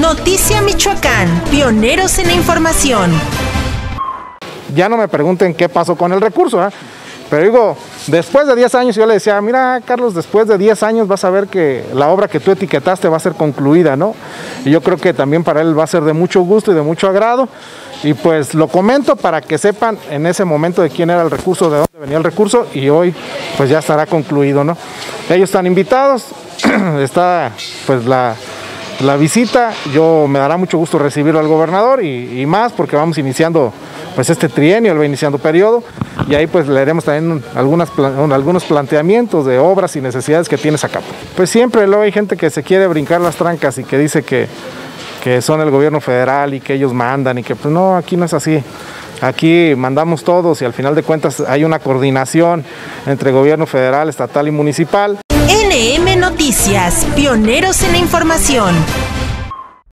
Noticia Michoacán, pioneros en la información. Ya no me pregunten qué pasó con el recurso, ¿eh? pero digo, después de 10 años yo le decía, mira Carlos, después de 10 años vas a ver que la obra que tú etiquetaste va a ser concluida, ¿no? Y yo creo que también para él va a ser de mucho gusto y de mucho agrado. Y pues lo comento para que sepan en ese momento de quién era el recurso, de dónde venía el recurso y hoy pues ya estará concluido, ¿no? Ellos están invitados, está pues la, la visita, yo me dará mucho gusto recibirlo al gobernador y, más porque vamos iniciando pues este trienio, él va iniciando periodo y ahí pues le haremos también algunos planteamientos de obras y necesidades que tienes acá. Pues siempre luego hay gente que se quiere brincar las trancas y que dice que que son el gobierno federal y que ellos mandan y que pues no, aquí no es así. Aquí mandamos todos y al final de cuentas hay una coordinación entre gobierno federal, estatal y municipal. NM Noticias, pioneros en la información.